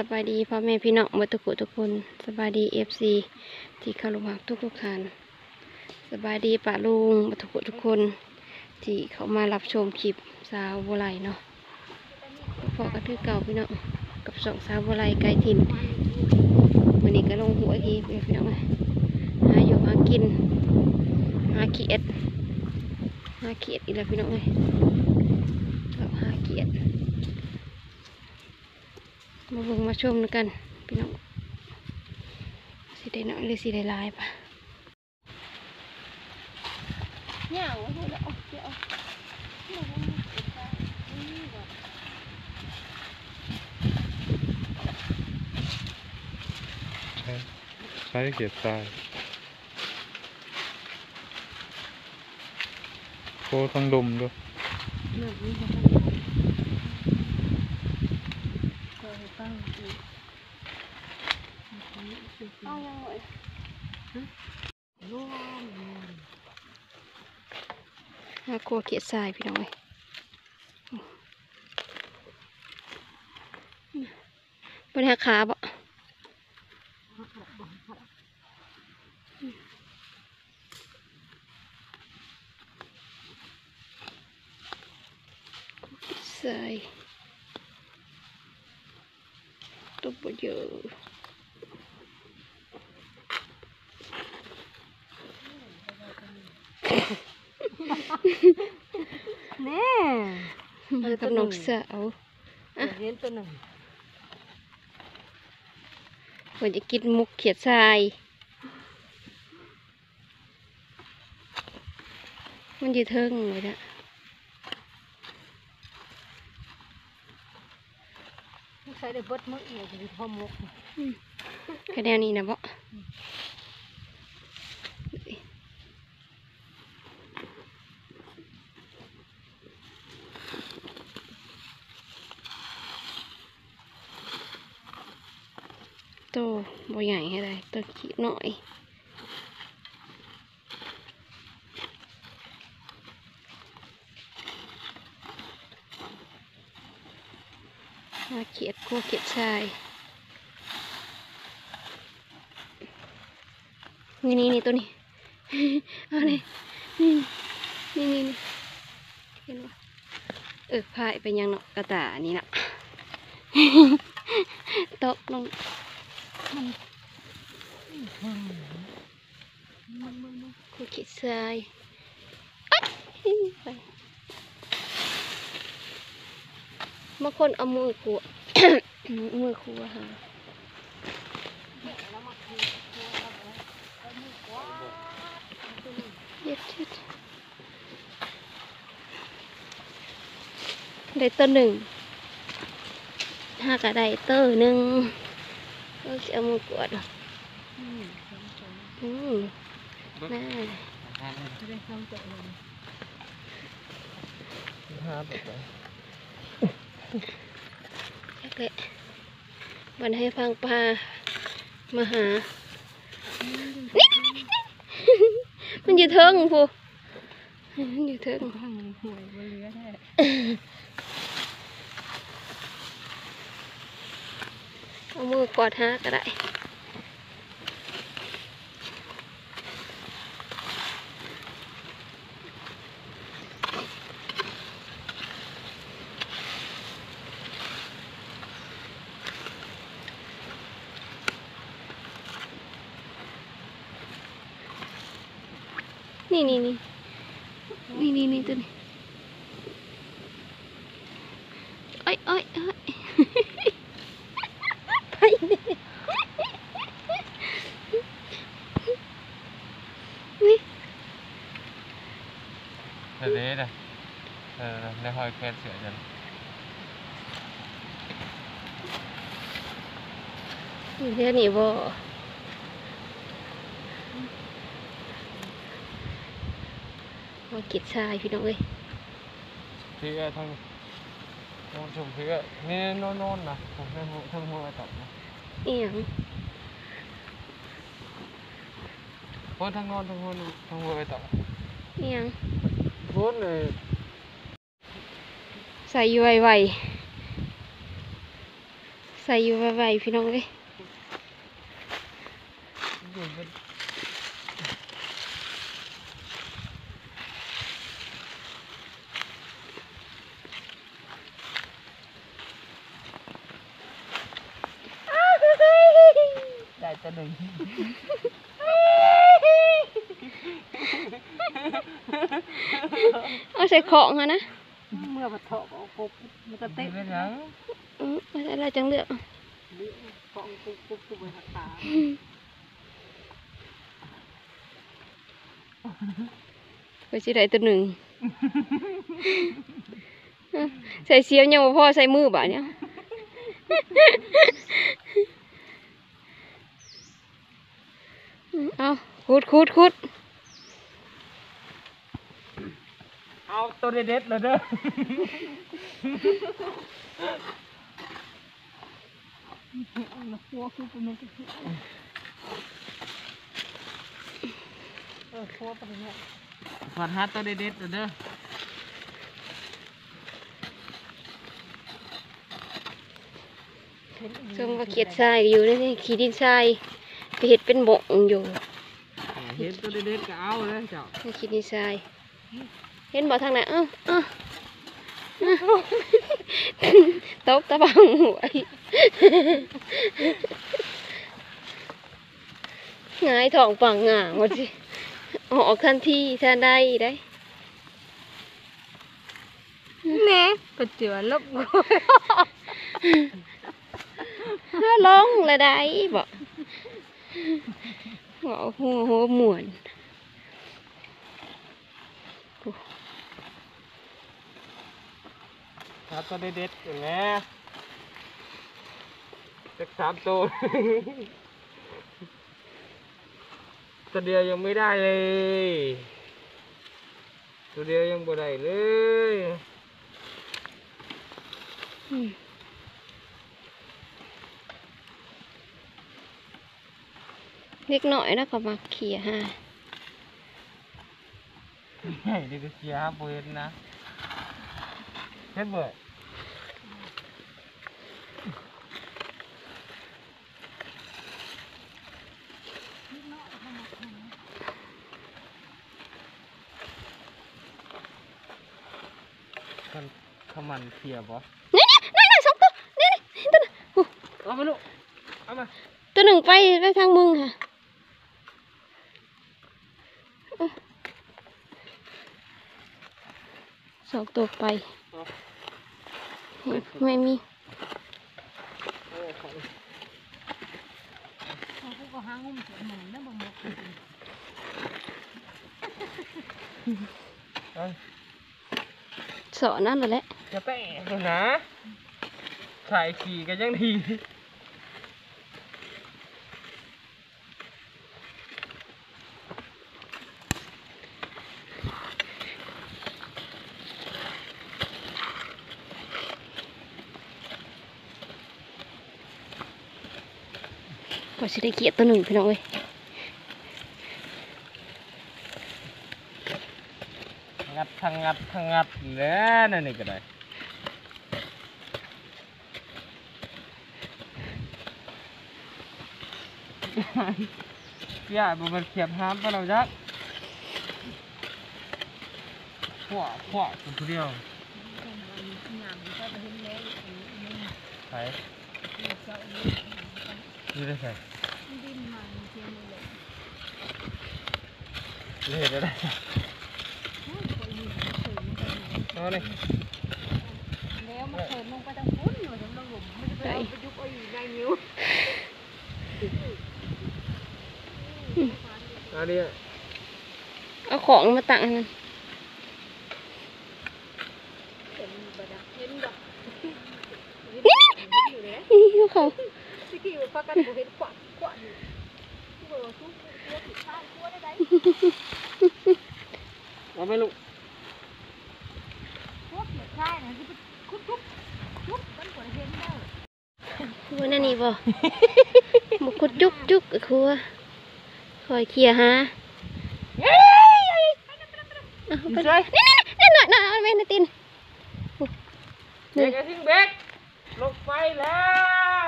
สบายดีพ่อแม่พี่น้องหมดทุกคนทุกคนสบายดี FC ที่เข้าร่วมทุกทุกท่านสบายดีป้าลุงหมดทุกคนทุกคน ที่เขามารับชมคลิปสาวบัวไหลเนาะพอกันคือเก่าพี่น้องกับสองสาวบัวไหลไกลถิ่นวันนี้ก็ลงหัวทีพี่น้องเอ้ยหาอยู่หากินหาเขียดหาเขียดอีกแล้วพี่น้องเลยกับหาเขียด มาเบิ่งมาชมกันพี่น้องสิได้น้อยหรือสิได้ลายปะเนี่ยเอาไว้แล้วเอาเดี๋ยวใช้เกียรทรายโคต้งดมด้วย หนักนี่ค่ะก็ ตั้งดีเอายังไงร่วมหากลัวเกียดทรายพี่น้องเลยบนหาขาบ่ ใส่ตัวบเยอะ แน่มากับน้องสาวเห็นตัวหนึ่งเพิ่นจะกินมุกเขียดทราย มันอยู่เทิงเลยนะใช้ได้เบิดมื้อเนี่ยจะมีพ่อมกแค่แนวนี้นะบ่โต บ่ใหญ่ให้ได้ตัวขี้หน่อยมาเขียดคู่เขียดชายนี่นี่นี่ตัวนี้เอาเลยนี่นี่นี่นเห็นปะเออพายไปยังเนาะกระตานนี้นะตกลง มันคู่เขียดชายอ๊ะไปบางคนเอามือขวมือขวหาเย็ดชิดได้ตัวหนึ่งหากะได้ตัวหนึ่ง เราจะเอามือกวาดเหรออืมน่าจะได้เข้าใจเลยแค่วันให้ฟังปลามาหา มันอยู่เทิงพูมันอยู่เทิงข้างห่วยบนเรือแท้ เอามือกอดหาก็ได้นี่นี่นี่นี่นี่นี่ตัวนี้เอ้ยเอ้ยเอ้ย ไปเนี่ยนี่ เดี๋ยวนี้นะเออในหอยแคสเสือจันเดี๋ยวนี้บ่มากิดทรายพี่น้องเอ้ยเพื่อทั้งทั้งชมเพื่อนี่โน่นโน่นนะผมทั้งหัวทั้งหัวตับนะเอียงเพราะทั้งโน่นทั้งหัวทั้งหัวตับเอียงพูดเลย ใส่อยู่ไวๆใส่อยู่ไวๆพี่น้องเอ้ยอยู่เป็นได้ตัวหนึ่งเอาใส่ของอะนะ เมื่อปะเถาะ ก็เอากบมันก็เตะเป็นยังอืมเอาใส่อะไรจังเลือกกองกุ๊บกุ๊บกุ๊บไปหักขาก็สิได้ตัวหนึ่งใส่เสียวยังบ่พอใส่มือบ่ะเนี่ยเอาขุดขุดขุด เอาตัวเด็ดๆเลยเด้อหัวคือเป็นมันก็คือเออหัวเป็นเนี่ยฝันหาตัวเด็ดๆเลยเด้อเห็นอีซึ่งว่าเขียดทรายอยู่นี่ขี้ดินทรายไปเห็ดเป็นบ่งอยู่ เห็นตัวเด็ดๆก็เอาเลยเจ้านี่ขี้ดินทราย เห็นบ่ทางไหนเอ้าเอ้าเอ้าตบตะบังหวยหงายท้องปังง่างหมดสิออกทันทีทันใดได้แม่ก็เจือลบถ้าลงละได้บ่หัวหัวหัวหมวน หาตัวเด็ดๆอย่างนี้สักสามตัว ตัวเดียวยังไม่ได้เลย ตัวเดียวยังบ่ได้เลยอืมเล็กน้อยนะก็มาเขี่ยฮะใหญ่ดีก็เสียบ่เห็นนะ เห็นเบ่มันขมันเขียบ่นี่นี่นี่นี่สองตัวนี่นี่ตัวนึงโอ้เอามาลูกเอามาตัวหนึ่งไปไปทางมึงค่ะโอ้สองตัวไป ไม่มีเขาก็หางุ้มเสียหมูนั่นบ่หมดเอ้ยสอนนั่นแหละจะแตะเลยนะใส่ขี่กันยังดี ก็สิได้เกียรตัวหนึ่งพี่น้องเอ้ยงัดทางงัดทางงัดแล้วนั่นนี่ก็ได้พี่อาบุมันเขียบห้ามปะเราจักขวาขวาตัวเดียวใส่ดูได้ใส่ เลยเห็นได้เอาเลยแล้วมันเถินลงไปทางพุ้นหน่อยทางลงหลุมมันจะไปเอาไปยุบเอาอยู่ในนิ้วอันนี้เอาของมาตั้งให้มันเห็นบ่ดะเห็นบ่นี่เอาเขาสิกี้ว่าพากันบ่เห็นขวานขวานอยู่ที่บ่สู้ตัวผิดทางตัวได้ได เอาไหมลูก พวกเด็กชายน่ะสิไปคุดทุบทุบกันบ่เห็นแล้ว ว่านั่นนี่บ่บุกดจุกจุกกับครัวคอยเคลียร์ฮะเอาไปนี่นี่นี่นี่หน่อยหน่อยเอาแม่นาตินเด็กไอ้ทิ้งเบกลงไปแล้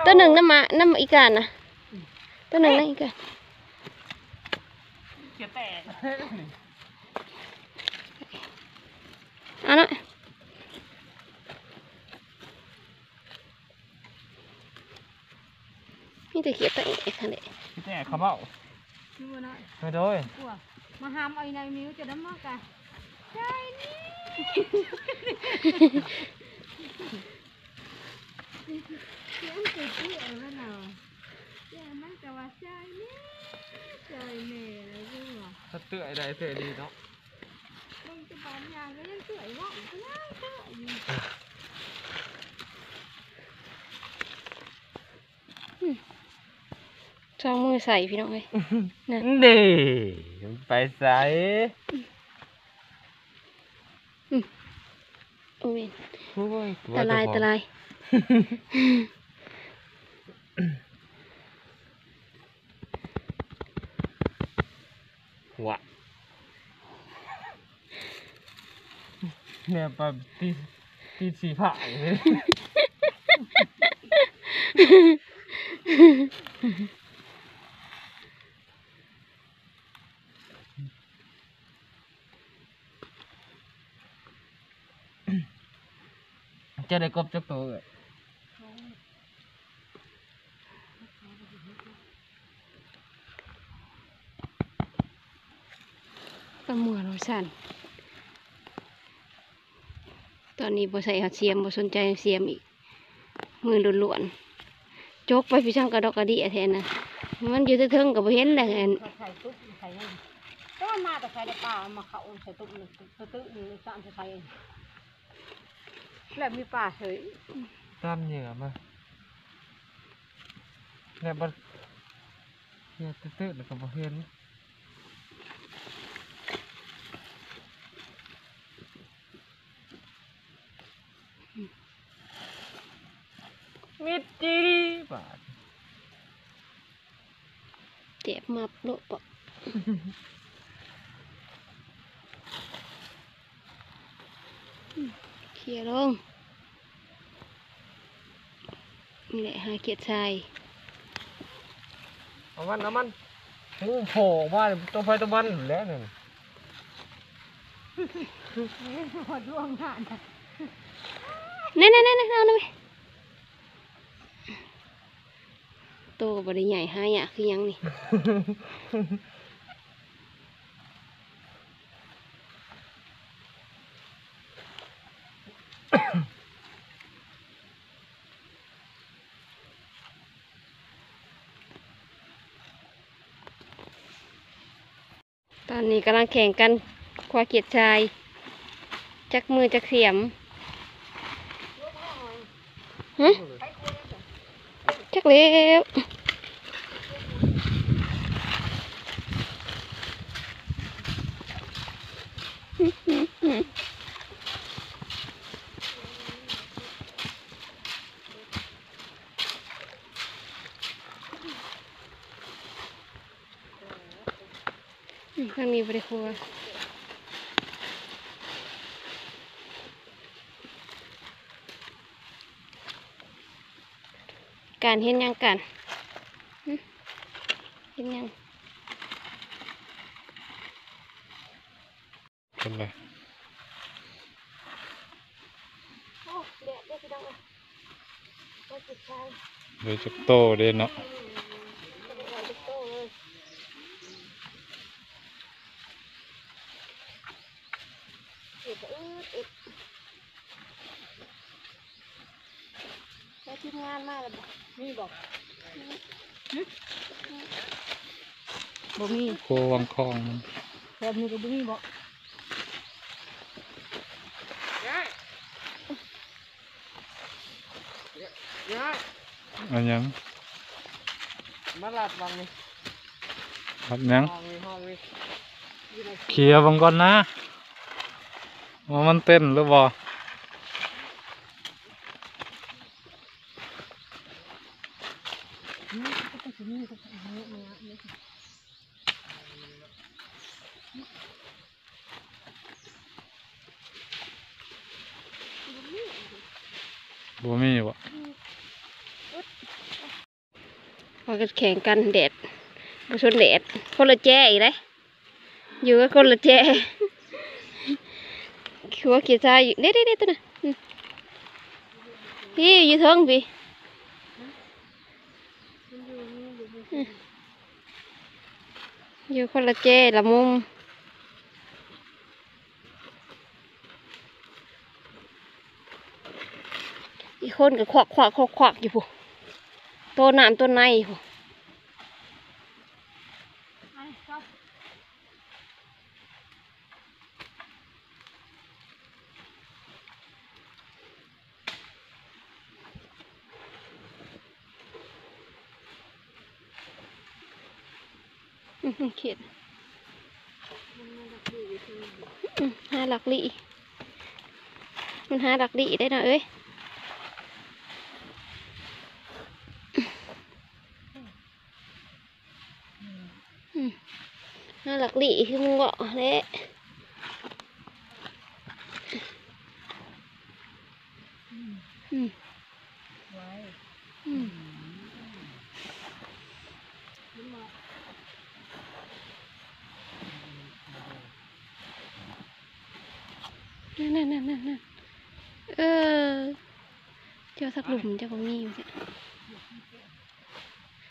วตัวหนึ่งน้ำหมาน้ำอีกานะตัวหนึ่งน้ำอีกาเขียแตกเอันนั้น มีแต่เขียดตัวเอกค่ะเด็เขียแตกเขาเบ้าดูหน่อยไม่โดยกลัวมาหามไอ้นายมิวจะน้ำมากะใช่นี่เสียงติดที่เอวแล้วเนาะเสียงมันจะว่าใช่นี่ใช่แม่แล้วกูอะถ้าเตื้อยได้เตื้อยดีเนาะมึงจะบานยางก็ยังสวยว่ะก็ยังสวยอยู่ ช่ องมือใส่พี่น้องเลยนะเด้ไปใส่โอ้ยโอ้ยตะลายตะลายหัวเนี่ยแบบตีตีสีผ่าอย่างนี้จะได้กบจักตัวเลยก็มัวโราสั่น ตอนนี้บ่ใส่เอาเสียมบ่สนใจเสียมอีก มือล้วนๆจกไปพี่ช่างกระดอกกระดิอะแทนนะ มันอยู่เทิงๆกับบ่เห็นแหละอันใส่ตุ๊กใส่ยังก็มาแต่ใส่ในป่ามาเขาใส่ตุ๊กนี่ตุ๊กตุ๊กนี่สามใส่ แล้วมีป่าเฉยตามเหยื่อมาเนี่ยบัดเหยื่อตื้อๆแล้วก็บ่เห็นมิดจีบาทเจ็บมับโลปะอืมเค ลียร์ลง นี่แหละหาเกียรติชายเอามันเอามันงูโผล่ออกมาตัวไฟตัวมันอยู่แล้วเนี่ยหดร่วงงานนี่นี่นี่นี่เอาหน่อยโตกับบริใหญ่หายากคือหยังนี่ ต อนนี้กำลังแข่งกันควาเกียรติชาย จักมือจักเสียมฮึจักเร็วอืมทางนี้บริครัว การเห็นหยังกันหึเห็นหยังเป็นไรโอ้เด็ดเด็ดพี่น้องเอ้ยว่าจิตใจโดยจักโตเด้เนาะเป็นไรจะโตเลยเอ็ดก็อืดเอ็ดแล้วทีมงานมาแล้ว บ่มีบอกบ่มีโควังคองแบบนี้ก็บ่มีบอกอันยังมาลัดวังนี่ครับยังห้องนี้ห้องนี้เคลียร์บังก่อนนะว่ามันเต้นหรือบ่บ่มีบ่ ว่ากัน แข่งกันแดดบชนแดดคนละแจ้อีกเลยอยู่กับคนละแจ้คือว่าเกียร์ชายอยู่เด็ดเด็ดตัวน่ะพี่อยู่เทิงพี่อืมอยู่คนละแจ้ละมุมอีกคนก็ควักควักควักควักอยู่ผู้ตัวน้ำตัวในผู้ อื้อหือเขียดอืมหาหลักลีมันห้าหลักลีได้นะเอ้ยห้าหลักลีคือมึงเกาะเละอืม ไว้ อืม นั่นนั่นนั่นนั่นเออ เจ้าสักหลุมเจ้าก็มีอยู่เนี่ย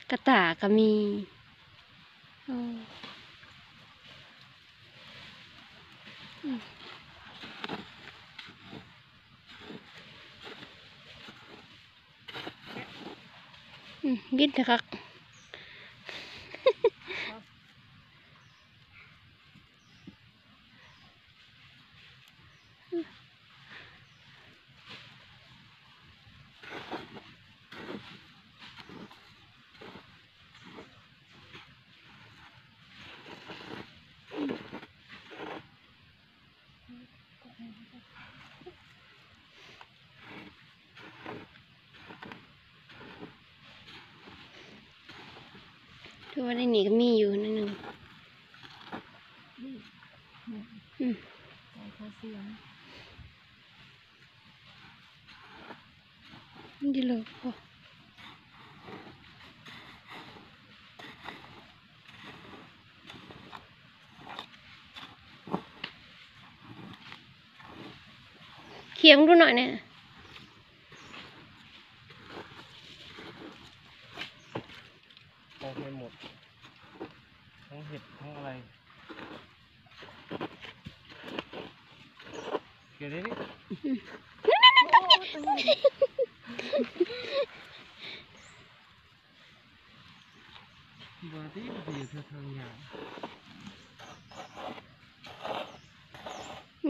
กระตาก็มีเอออืมอืมบินเถอะครับ คือว่าในนี้ก็มีอยู่นิดนึงอืมเขาเสียงนดีเลยพอเคียมดูหน่อยเนี่ย ออ กไปหมด ทั้งเห็ดทั้งอะไร เกี่ยวได้ดิบาร์ตี้มันอยู่ทางอย่าง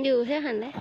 อยู่แค่หันเลย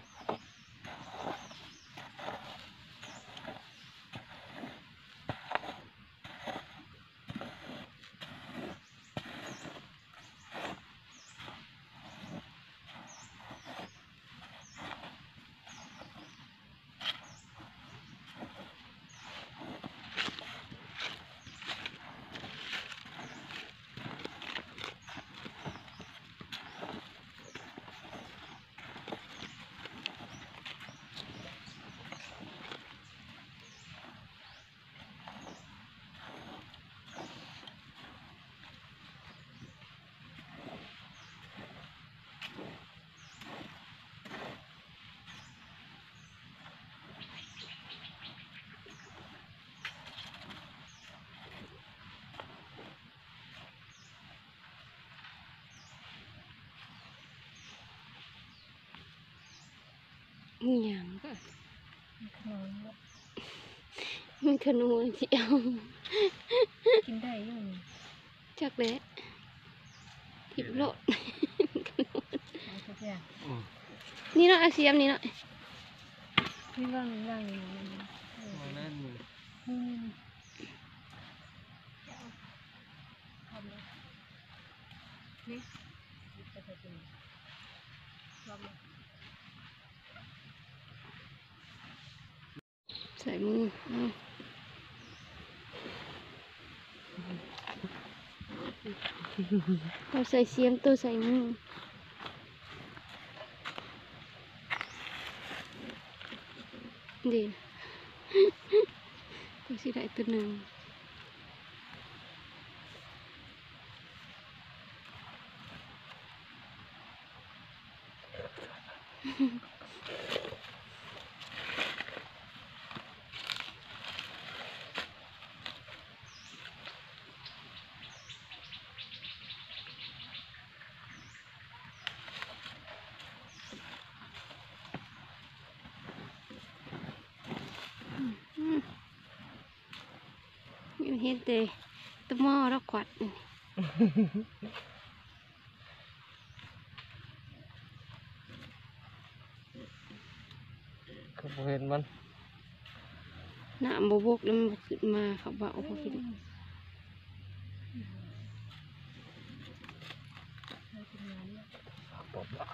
อหย่างก็นอนมีขนมเจียวกินได้ยังจักเละทิบโลดเอาสักอย่างนี่เนาะอาเซียมนี่เนาะนี่ว่างว่างอยู่มาแน่น chạy ừ. mưa tôi sẽ xiêm, tôi sẽ mưa đi. Tôi sẽ đại từ nào? Mm-hmm. เสียมตัวใส่มือดีตัวสิได้ตัวหนึ่งอยู่เห็นแต่ตะหม้อแล้วขวัดนี่ก็บ่เห็นมันน้ำบวกแล้วมันบ่ขึ้นมาเขาบอกเอาพอกิน ตบละ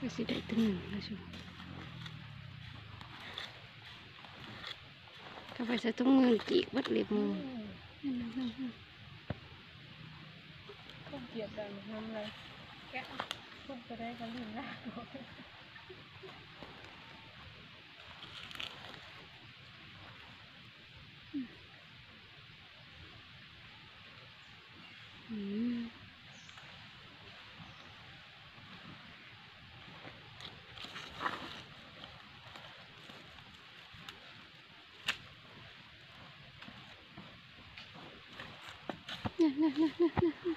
ก็สิได้ตึงหนึ่งนะชูก็ไปใส่ตุ้งมือจี กวัดเล็บมือพวกเกียดกันทำอะไรแกะพวกจะได้กันลืมละอืมน่ะน่ะน่ะน่ะน่ะ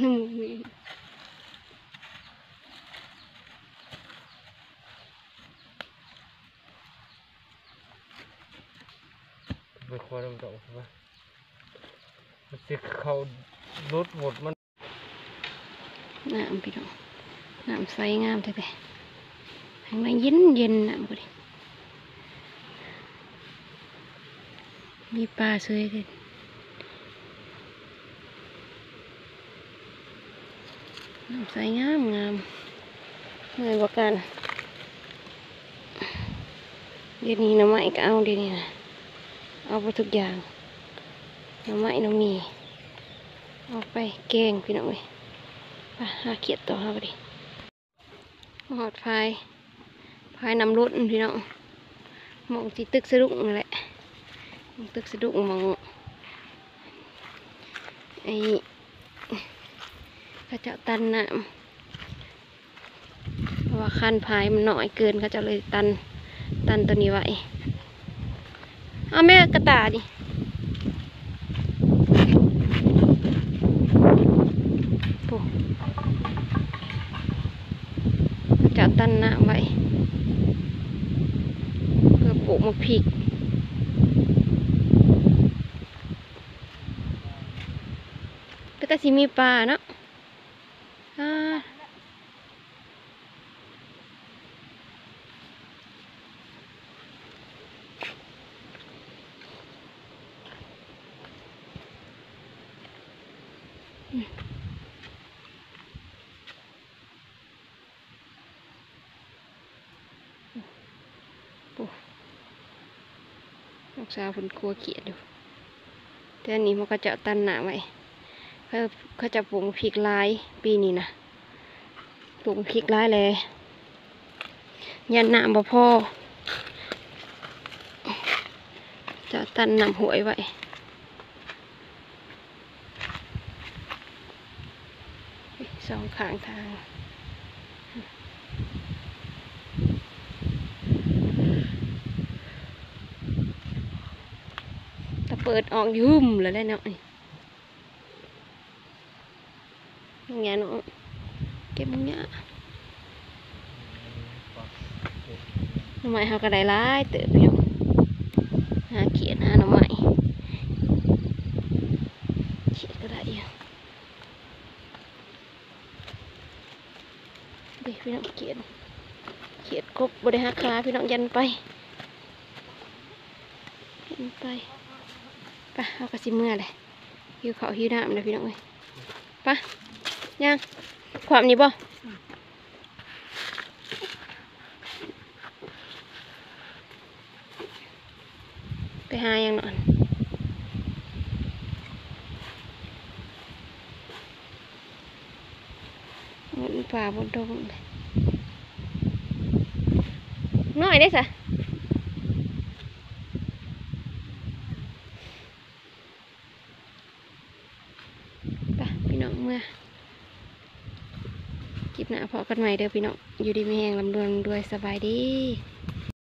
หนูมี ไปคอยมันตกไปมันสิเขารถหมดมันน้ำพี่น้องน้ำใสงามแท้ๆข้างในเย็นเย็นน้ำก็ดิมีปลาเสยเลยน้ำใสงามงามเมื่อยกว่ากันเดี๋ยวนี้น้ำไม้ก็เอาเดี๋ยวนี้นะ เอาไปทุกอย่างน้ำไม้น้ำมี เอาไปแกงพี่น้องเอ้ยไปหาเขียดต่อครับดิหอดไฟไฟนำรถพี่น้องมองที่ตึกสะดุ้งนั่นแหละมองตึกสะดุ้งมองไอ้ข้าเจ้าตันน้ำเพราะว่าคันพายมันหน่อยเกินเขาเจะเลยตันตันตัวนี้ไว้ เอาแม่กระตายดิโอ้จะตันหน้ำไว้ เพื่อปลูกมะพริกก็แต่สิมีปลาเนาะอ่าลูก สาวคนครัวเขียดอยู่แต่อันนี้มันก็จะตันหนาไว้เขาเขาจะปลูกพริกลายปีนี้นะปลูกพริกลายเลยยันหนามบ่พอจะตันหนำหวยไว้สองข้างทาง ถ้า เปิดออกยุ่มแล้วได้เนาะนี่ยังไงเนาะเก็บมึงเนี่ยหน่อไม้เขาก็ได้หลายเติบอยู่หาเขียนหาหน่อไม้เขียนก็ได้อยู่เด็กพี่น้องเขียนเขียนกบบริหารคาพี่น้องยันไปกินไป ไปเอากระสิเมื่อเลยหิวเขาหิวน้ำเลยพี่น้องเอ้ยไปย่างความนี้บ่ไปหาอย่างนอนบนป่าบนดงเลยน้อยได้สะ ไปพี่น้องเมื่อคลิปหน้าพอ กันใหม่เด้อพี่น้องอยู่ดีไม่แห้งลำดวนด้วยสบายดี